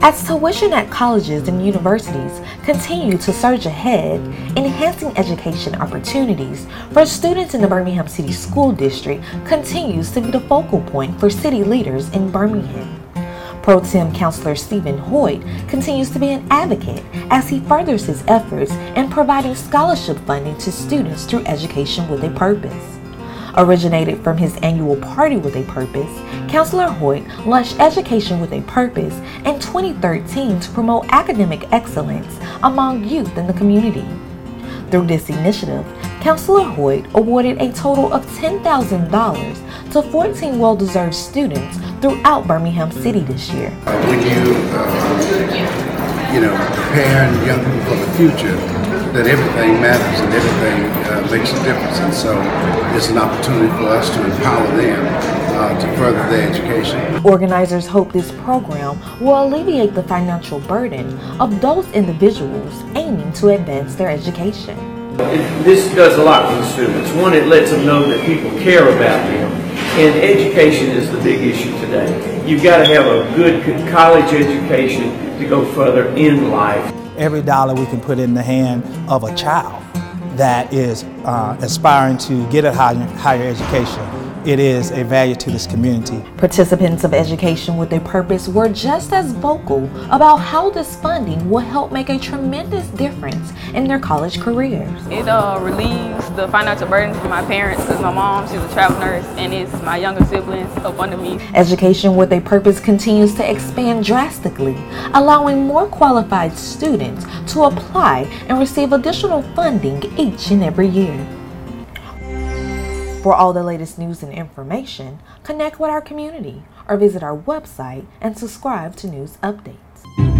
As tuition at colleges and universities continue to surge ahead, enhancing education opportunities for students in the Birmingham City School District continues to be the focal point for city leaders in Birmingham. Pro Tem Councilor Steven Hoyt continues to be an advocate as he furthers his efforts in providing scholarship funding to students through Education with a Purpose. Originated from his annual Party with a Purpose, Councilor Hoyt launched Education with a Purpose in 2013 to promote academic excellence among youth in the community. Through this initiative, Councilor Hoyt awarded a total of $10,000 to 14 well deserved students throughout Birmingham City this year. When you, uh, you know, prepare young people for the future, that everything matters and everything uh, makes a difference. And so it's an opportunity for us to empower them uh, to further their education. Organizers hope this program will alleviate the financial burden of those individuals aiming to advance their education. It, this does a lot for the students. One, it lets them know that people care about them. And education is the big issue today. You've got to have a good college education to go further in life. Every dollar we can put in the hand of a child that is uh, aspiring to get a higher, higher education it is a value to this community. Participants of Education with a Purpose were just as vocal about how this funding will help make a tremendous difference in their college careers. It uh, relieves the financial burden for my parents because my mom, she's a travel nurse, and it's my younger siblings up under me. Education with a Purpose continues to expand drastically, allowing more qualified students to apply and receive additional funding each and every year. For all the latest news and information, connect with our community or visit our website and subscribe to news updates.